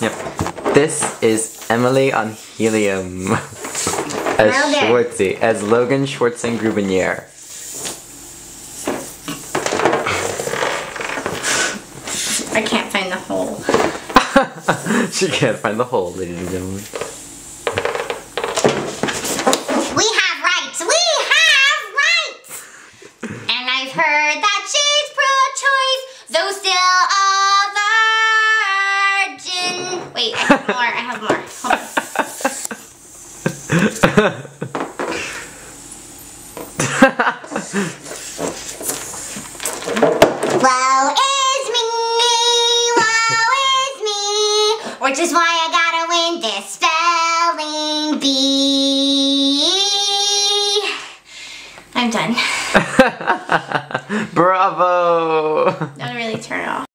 Yep. This is Emily on helium. as. Schwartzy, as Logainne Schwartzandgrubenierre. I can't find the hole. she can't find the hole, ladies and gentlemen. We have rights. We have rights. and I've heard that she's pro-choice, though still Wait, I have more. I have more. Hold on. Woe is me, woe is me, which is why I gotta win this spelling bee. I'm done. Bravo! Don't really turn it off.